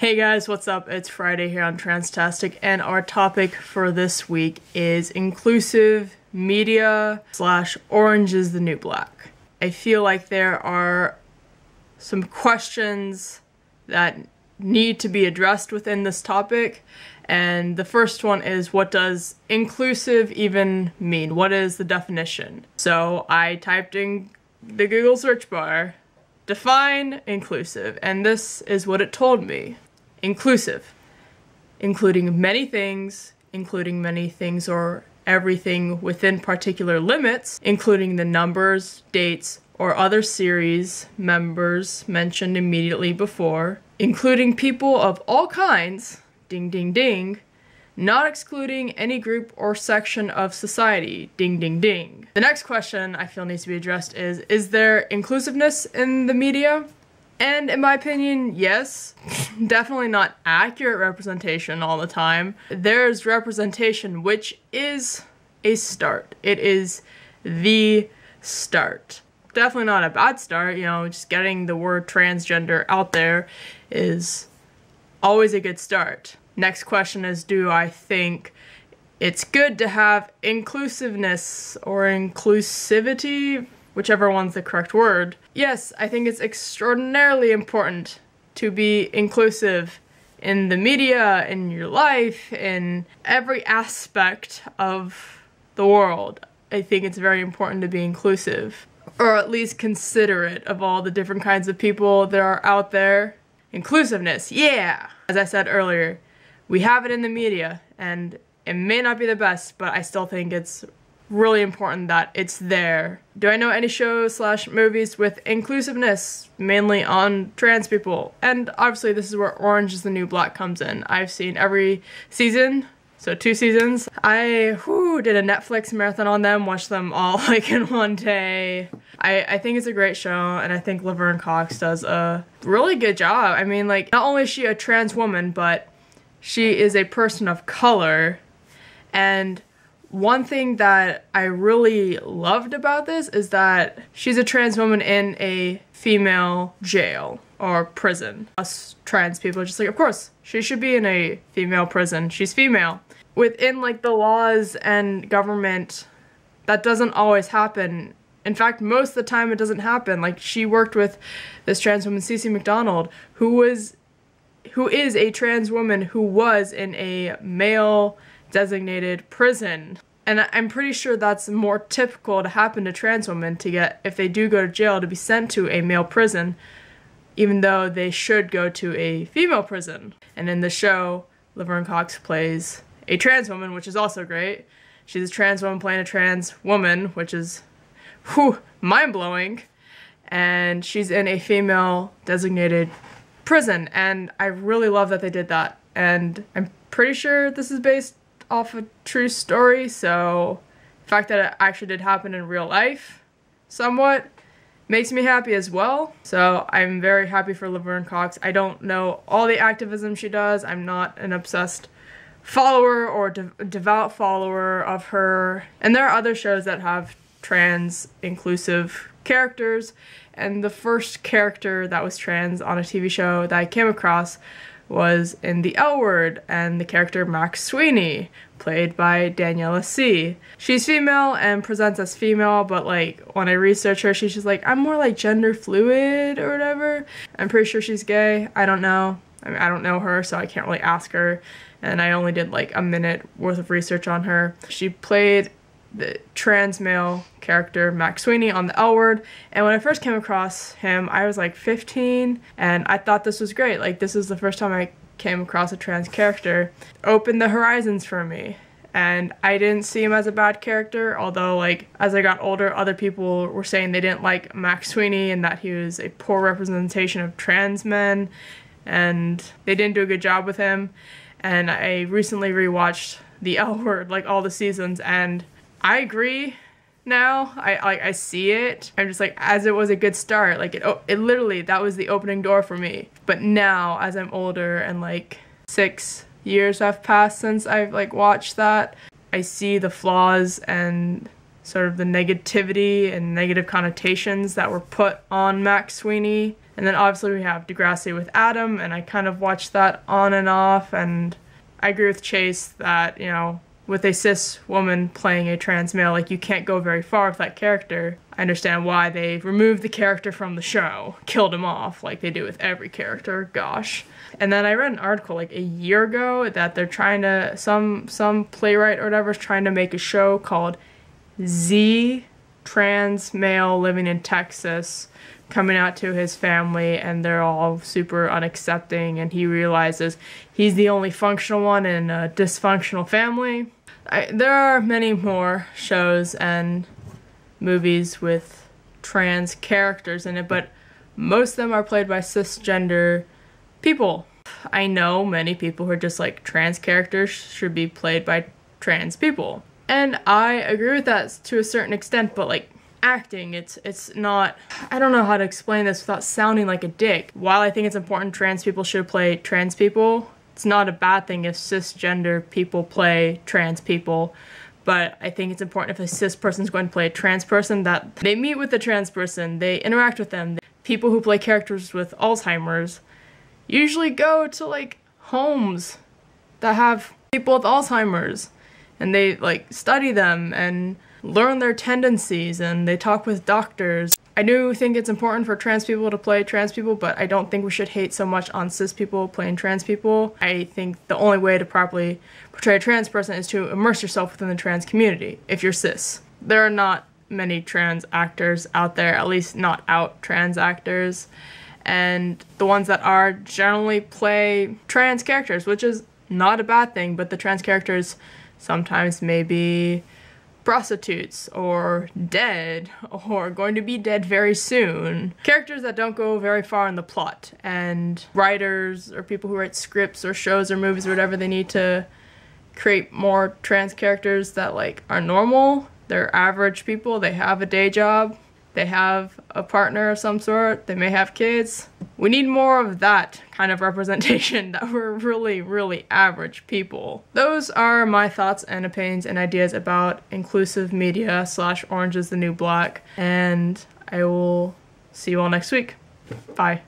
Hey guys, what's up? It's Friday here on Transtastic, and our topic for this week is inclusive media slash orange is the new black. I feel like there are some questions that need to be addressed within this topic, and the first one is what does inclusive even mean? What is the definition? So I typed in the Google search bar define inclusive, and this is what it told me inclusive, including many things, including many things or everything within particular limits, including the numbers, dates, or other series members mentioned immediately before, including people of all kinds, ding ding ding, not excluding any group or section of society, ding ding ding. The next question I feel needs to be addressed is Is there inclusiveness in the media? And in my opinion, yes, definitely not accurate representation all the time. There's representation, which is a start. It is the start. Definitely not a bad start, you know, just getting the word transgender out there is always a good start. Next question is Do I think it's good to have inclusiveness or inclusivity whichever one's the correct word. Yes, I think it's extraordinarily important to be inclusive in the media, in your life, in every aspect of the world. I think it's very important to be inclusive, or at least considerate of all the different kinds of people that are out there. Inclusiveness, yeah! As I said earlier, we have it in the media, and it may not be the best, but I still think it's really important that it's there. Do I know any shows slash movies with inclusiveness, mainly on trans people? And obviously this is where Orange is the New Black comes in. I've seen every season, so two seasons. I whew, did a Netflix marathon on them, watched them all like in one day. I, I think it's a great show, and I think Laverne Cox does a really good job. I mean, like, not only is she a trans woman, but she is a person of color, and one thing that I really loved about this is that she's a trans woman in a female jail or prison. Us trans people are just like, of course, she should be in a female prison. She's female. Within like the laws and government, that doesn't always happen. In fact, most of the time it doesn't happen. Like she worked with this trans woman, Cece McDonald, who was who is a trans woman who was in a male designated prison. And I'm pretty sure that's more typical to happen to trans women to get, if they do go to jail, to be sent to a male prison, even though they should go to a female prison. And in the show, Laverne Cox plays a trans woman, which is also great. She's a trans woman playing a trans woman, which is mind blowing. And she's in a female designated prison. And I really love that they did that. And I'm pretty sure this is based off a true story, so the fact that it actually did happen in real life somewhat makes me happy as well. So I'm very happy for Laverne Cox. I don't know all the activism she does. I'm not an obsessed follower or de- devout follower of her. And there are other shows that have trans inclusive characters. And the first character that was trans on a TV show that I came across was in The L Word and the character Max Sweeney, played by Daniela Sea. She's female and presents as female, but like when I research her, she's just like, I'm more like gender fluid or whatever. I'm pretty sure she's gay. I don't know. I mean, I don't know her, so I can't really ask her. And I only did like a minute worth of research on her. She played the trans male character Max Sweeney on the L Word. And when I first came across him, I was like 15, and I thought this was great. Like this is the first time I came across a trans character. Opened the horizons for me. And I didn't see him as a bad character, although like as I got older, other people were saying they didn't like Max Sweeney and that he was a poor representation of trans men, and they didn't do a good job with him. And I recently rewatched the L Word, like all the seasons, and I agree now. I like I see it. I'm just like as it was a good start. Like it it literally that was the opening door for me. But now as I'm older and like 6 years have passed since I've like watched that, I see the flaws and sort of the negativity and negative connotations that were put on Max Sweeney And then obviously we have Degrassi with Adam, and I kind of watched that on and off. And I agree with Chase that, you know, with a cis woman playing a trans male, like you can't go very far with that character. I understand why they removed the character from the show, killed him off, like they do with every character. Gosh. And then I read an article like a year ago that they're trying to some some playwright or whatever is trying to make a show called Z trans male living in Texas coming out to his family and they're all super unaccepting and he realizes he's the only functional one in a dysfunctional family I, there are many more shows and movies with trans characters in it, but most of them are played by cisgender people. I know many people who are just like trans characters should be played by trans people. And I agree with that to a certain extent, but like acting, it's it's not I don't know how to explain this without sounding like a dick. While I think it's important trans people should play trans people, it's not a bad thing if cisgender people play trans people but I think it's important if a cis person is going to play a trans person that they meet with the trans person, they interact with them. People who play characters with Alzheimer's usually go to like homes that have people with Alzheimer's and they like study them and learn their tendencies and they talk with doctors. I do think it's important for trans people to play trans people, but I don't think we should hate so much on cis people playing trans people. I think the only way to properly portray a trans person is to immerse yourself within the trans community if you're cis. There are not many trans actors out there, at least not out trans actors. And the ones that are generally play trans characters, which is not a bad thing, but the trans characters sometimes may be prostitutes or dead or going to be dead very soon. Characters that don't go very far in the plot and writers or people who write scripts or shows or movies or whatever they need to create more trans characters that like are normal. They're average people, they have a day job, they have a partner of some sort, they may have kids. We need more of that kind of representation that we're really, really average people. Those are my thoughts and opinions and ideas about inclusive media slash orange is the new black, and I will see you all next week. Bye.